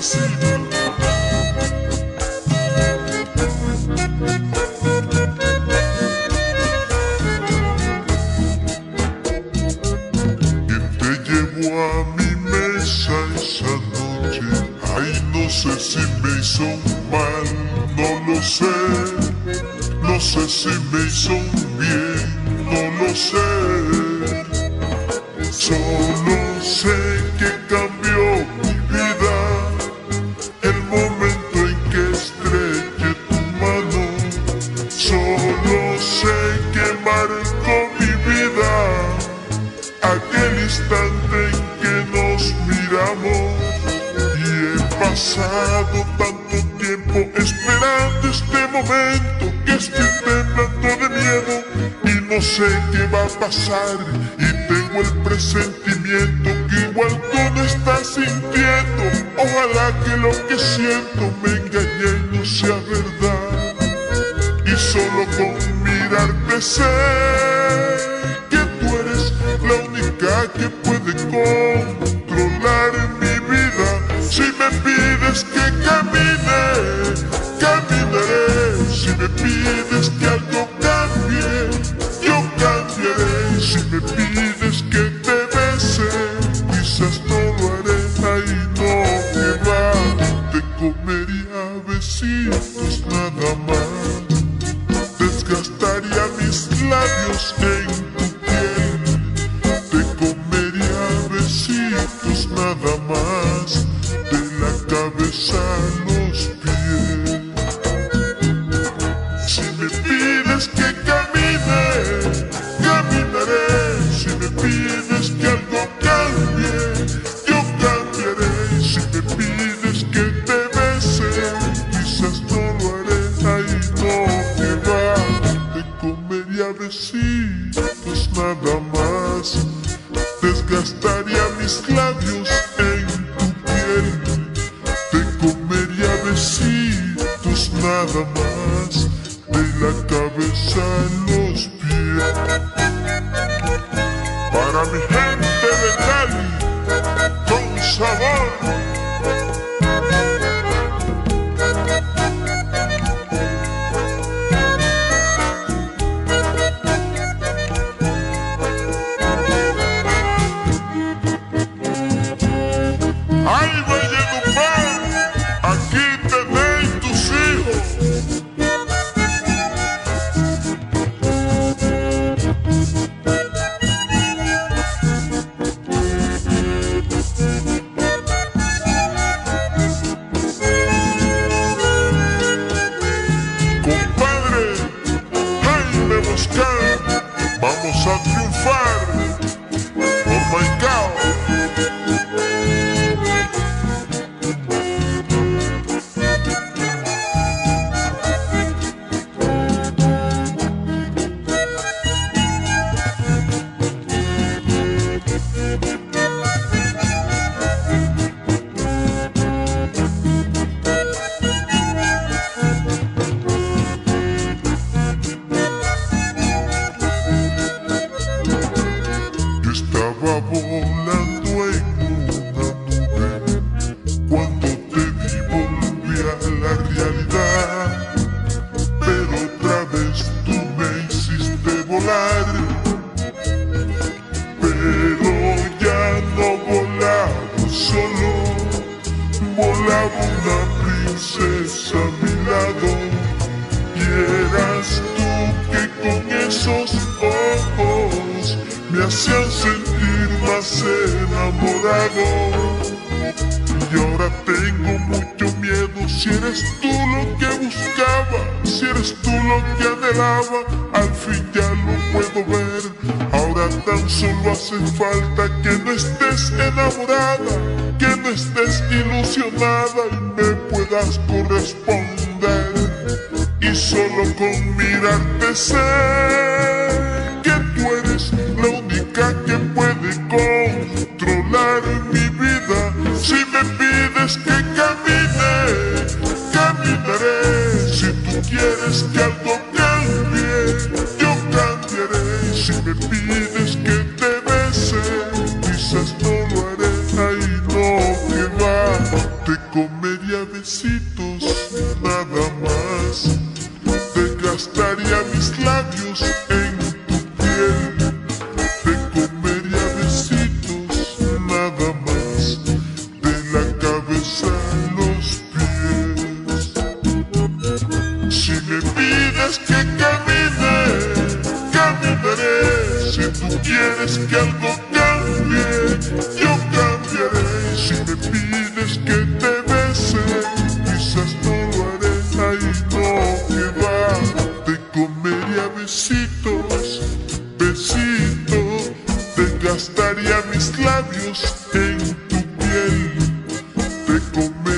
Quién te llevó a mi mesa esa noche. Ay, no sé si me hizo mal, no lo sé. No sé si me hizo bien, no lo sé. Sé que marcó mi vida aquel instante en que nos miramos. Y he pasado tanto tiempo esperando este momento que estoy temblando de miedo y no sé qué va a pasar y tengo el presentimiento que igual tú no estás sintiendo. Ojalá que lo que siento me engañe y no sea verdad. Y solo con mirarte sé que tú eres la única que puede controlar en tu piel. Te comería besitos nada más. De la cabeza a los pies. Si me pides que camine, caminaré. Si me pides que algo cambie, yo cambiaré. Si me pides que te bese, quizás no lo haré. Ay, no, que va, te comería besitos nada más. De la cabeza a los pies. Para mi gente de Cali, con sabor. Volando en una nube cuando te vi volví a la realidad. Pero otra vez tú me hiciste volar. Pero ya no volaba solo, volaba una princesa a mi lado. Y ahora tengo mucho miedo si eres tú lo que buscaba, si eres tú lo que anhelaba, al fin ya lo puedo ver. Ahora tan solo hace falta que no estés enamorada, que no estés ilusionada y me puedas corresponder. Y solo con mirarte sé Si me pides que te bese, quizás no lo haré. Ay, no, que va, te comería besitos, nada más. Desgastaría mis labios quieres que algo cambie, yo cambiaré. Si me pides que te bese, quizás no lo haré. Ahí no que va, te comería besitos, besito. Te gastaría mis labios en tu piel. Te comería